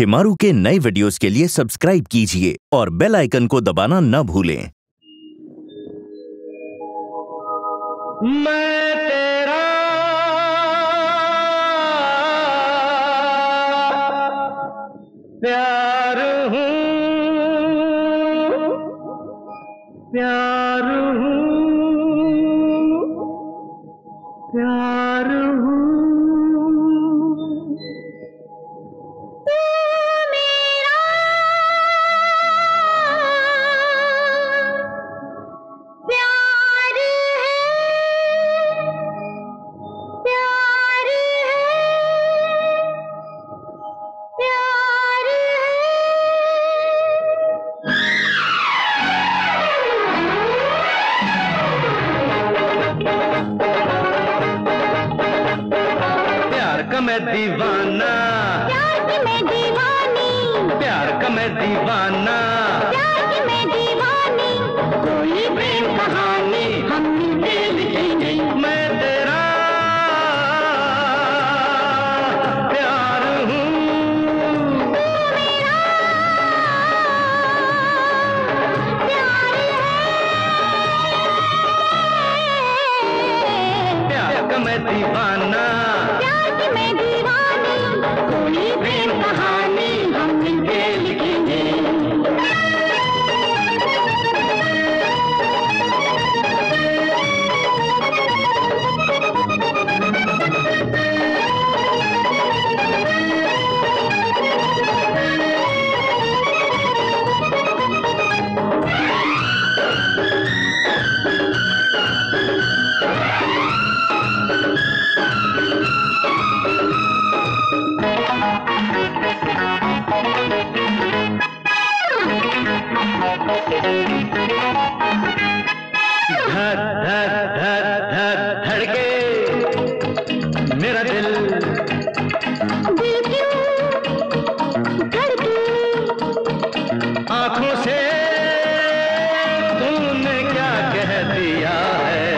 शिमारू के नए वीडियोस के लिए सब्सक्राइब कीजिए और बेल आइकन को दबाना न भूलें। मैं तेरा प्यार हूँ प्यार हूँ। मैं दीवाना। प्यार की मैं दीवानी। प्यार का मैं दीवाना। प्यार की मैं दीवानी। कोई प्रेम कहानी हम लिखेंगे मैं तेरा प्यार हूँ। प्यार है। प्यार का मैं दीवाना। प्रेम धर धर धर धड़के मेरा दिल दिल क्यों धड़के आँखों से तूने क्या कह दिया है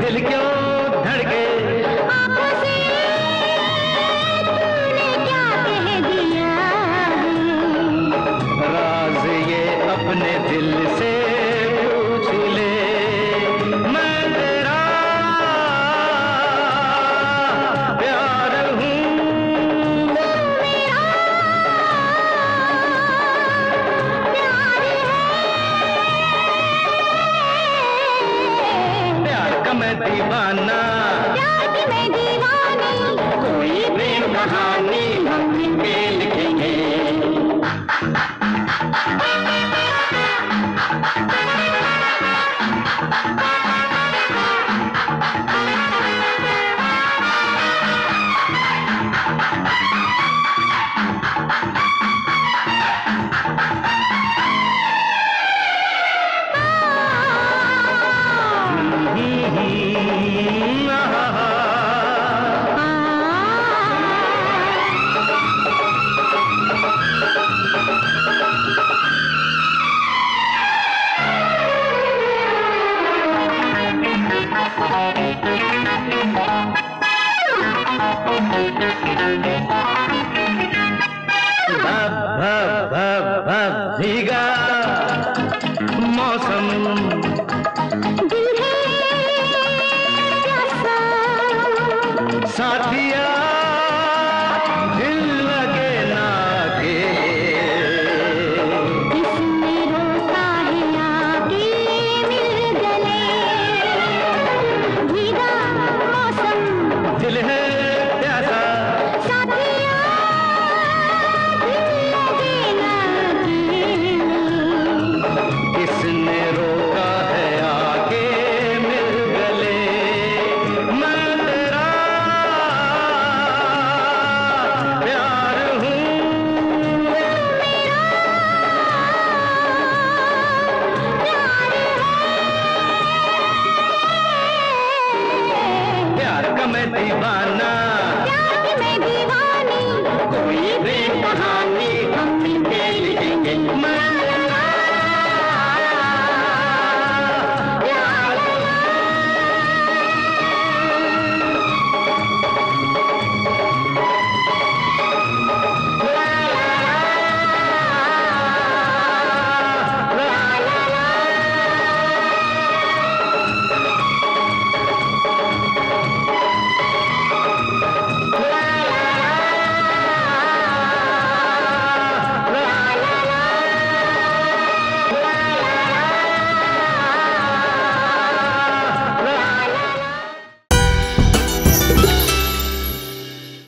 दिल क्यों दीवाना मैं दीवानी कोई प्रेम कहानी भव साथिया मैं दीवाना। प्यार दीवानी। कोई